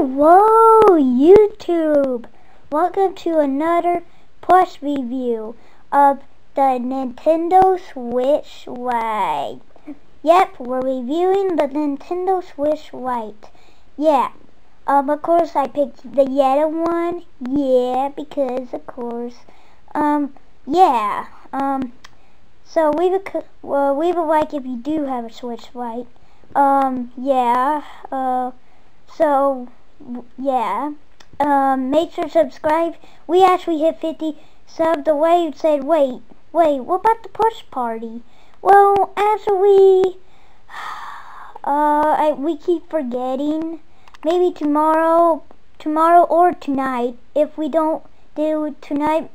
Hello, YouTube! Welcome to another plush review of the Nintendo Switch Lite. Yep, we're reviewing the Nintendo Switch Lite. Yeah, um, of course I picked the yellow one. Yeah, because of course. Um, yeah, um, so we would, well, leave a like if you do have a Switch Lite. Um, yeah, uh, so, yeah. Um, make sure to subscribe. We actually hit 50 subs away and said, wait, wait, what about the push party? Well, actually, uh, I, we keep forgetting. Maybe tomorrow, tomorrow or tonight. If we don't do tonight,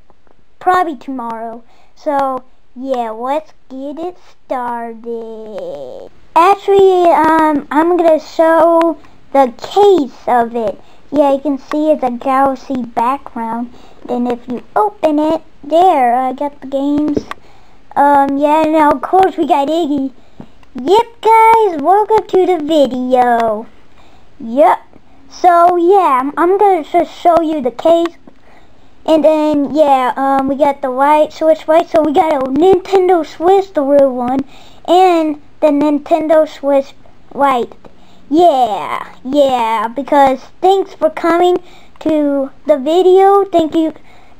probably tomorrow. So, yeah, let's get it started. Actually, um, I'm gonna show the case of it. Yeah, you can see it's a galaxy background. Then if you open it, there, I got the games. Um, yeah, now of course we got Iggy. Yep, guys, welcome to the video. Yep. So, yeah, I'm gonna just show you the case. And then, yeah, um, we got the white Switch white. So we got a Nintendo Switch, the real one. And the Nintendo Switch Lite. Yeah, yeah, because thanks for coming to the video. Thank you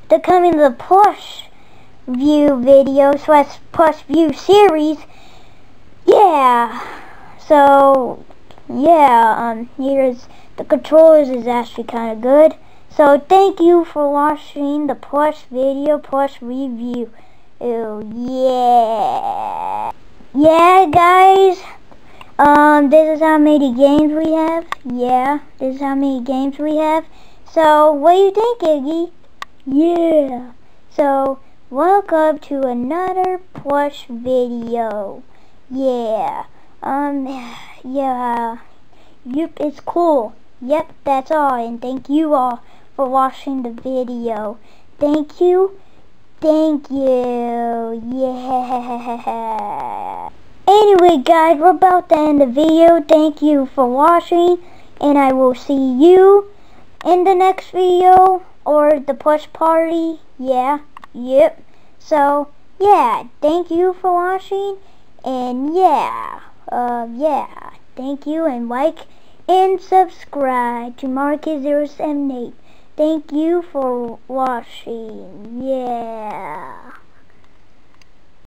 for coming to the Push view video slash Push view series. Yeah, so, yeah, um, here's the controllers is actually kind of good. So thank you for watching the Push video Push review. Oh, yeah. Yeah, guys. Um, this is how many games we have. Yeah, this is how many games we have. So, what do you think, Iggy? Yeah. So, welcome to another plush video. Yeah. Um, yeah. Yep, it's cool. Yep, that's all. And thank you all for watching the video. Thank you. Thank you. Yeah. Anyway, guys, we're about to end the video. Thank you for watching. And I will see you in the next video. Or the push party. Yeah. Yep. So, yeah. Thank you for watching. And yeah. Uh, yeah. Thank you. And like and subscribe to MarioKid078. Thank you for watching. Yeah.